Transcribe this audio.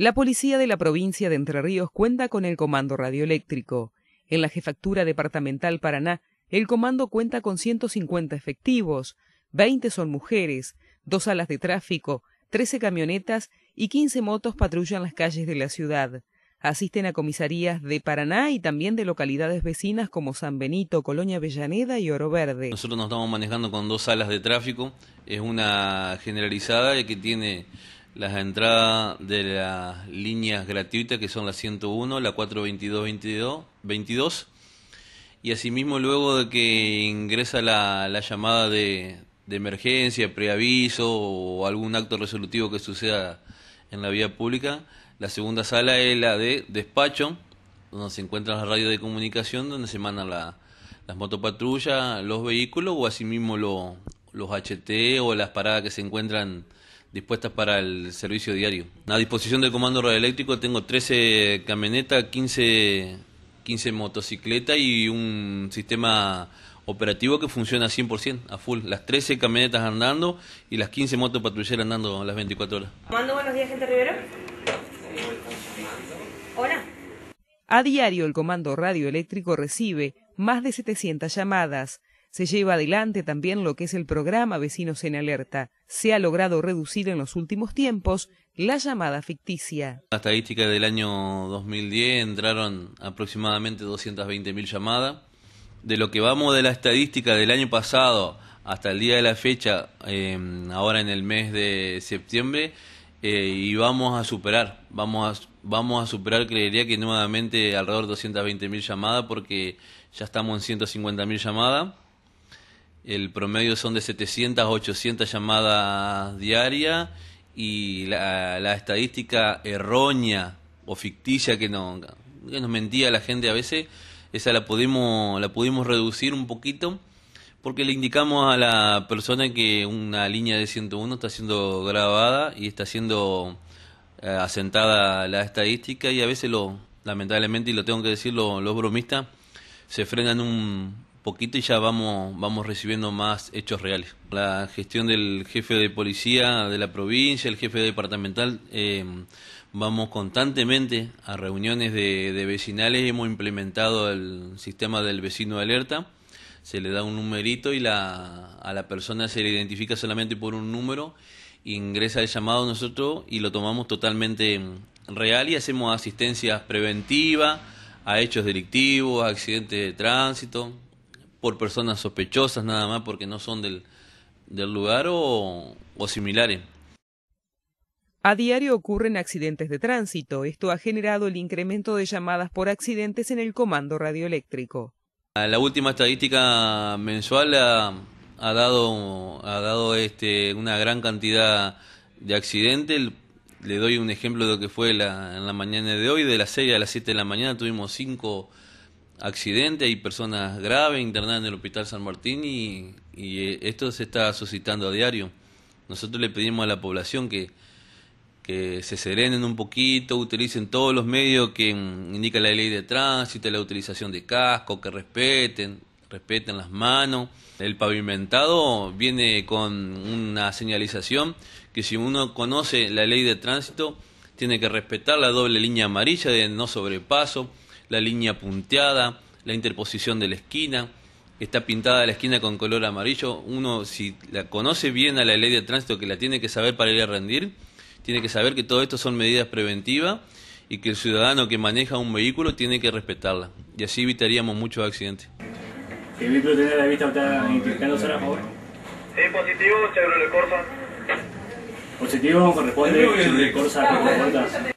La policía de la provincia de Entre Ríos cuenta con el Comando Radioeléctrico. En la Jefatura Departamental Paraná, el comando cuenta con 150 efectivos, 20 son mujeres, dos alas de tráfico, 13 camionetas y 15 motos patrullan las calles de la ciudad. Asisten a comisarías de Paraná y también de localidades vecinas como San Benito, Colonia Avellaneda y Oro Verde. Nosotros nos estamos manejando con dos salas de tráfico. Es una generalizada que tiene las entradas de las líneas gratuitas que son la 101, la 422 22, y asimismo luego de que ingresa la, llamada de, de, emergencia, preaviso o algún acto resolutivo que suceda en la vía pública, la segunda sala es la de despacho, donde se encuentran las radios de comunicación, donde se mandan las motopatrullas, los vehículos o asimismo los HT o las paradas que se encuentran dispuestas para el servicio diario. A disposición del Comando Radioeléctrico tengo 13 camionetas, 15, 15 motocicletas y un sistema operativo que funciona 100%, a full. Las 13 camionetas andando y las 15 motos patrulleras andando las 24 horas. Comando, buenos días, gente Rivero. Hola. A diario el Comando Radioeléctrico recibe más de 700 llamadas, se lleva adelante también lo que es el programa Vecinos en Alerta. Se ha logrado reducir en los últimos tiempos la llamada ficticia. La estadística del año 2010 entraron aproximadamente 220.000 llamadas. De lo que vamos de la estadística del año pasado hasta el día de la fecha, em, ahora en el mes de septiembre, eh, y vamos a superar, vamos a, vamos a superar, creería que nuevamente alrededor de 220.000 llamadas, porque ya estamos en 150.000 llamadas el promedio son de 700 a 800 llamadas diarias y la, estadística errónea o ficticia que, no, nos mentía la gente a veces, esa la pudimos, la pudimos reducir un poquito porque le indicamos a la persona que una línea de 101 está siendo grabada y está siendo eh, asentada la estadística y a veces lo lamentablemente y lo tengo que decir los bromistas se frenan un, poquito y ya vamos, vamos recibiendo más hechos reales. La gestión del jefe de policía de la provincia, el jefe departamental, eh, vamos constantemente a reuniones de, vecinales, hemos implementado el sistema del vecino de alerta, se le da un numerito y la, a la persona se le identifica solamente por un número, ingresa el llamado nosotros y lo tomamos totalmente real y hacemos asistencia preventiva a hechos delictivos, a accidentes de tránsito, por personas sospechosas nada más porque no son del, del lugar o, o similares. A diario ocurren accidentes de tránsito. Esto ha generado el incremento de llamadas por accidentes en el comando radioeléctrico. La última estadística mensual ha, ha dado, ha dado este, una gran cantidad de accidentes. Le doy un ejemplo de lo que fue la, en la mañana de hoy. De las 6 a las 7 de la mañana tuvimos cinco accidente, hay personas graves internadas en el Hospital San Martín y, eh, esto se está suscitando a diario. Nosotros le pedimos a la población que, que se serenen un poquito, utilicen todos los medios que indica la ley de tránsito, la utilización de casco, que respeten, respeten las manos. El pavimentado viene con una señalización que si uno conoce la ley de tránsito, tiene que respetar la doble línea amarilla de no sobrepaso, la línea punteada, la interposición de la esquina, está pintada la esquina con color amarillo. Uno, si la conoce bien a la ley de tránsito, que la tiene que saber para ir a rendir, tiene que saber que todo esto son medidas preventivas y que el ciudadano que maneja un vehículo tiene que respetarla. Y así evitaríamos muchos accidentes. ¿Qué vehículo tiene la vista está identificándose a favor? Sí, positivo, Chevrolet Corsa. Positivo corresponde Chevrolet Corsa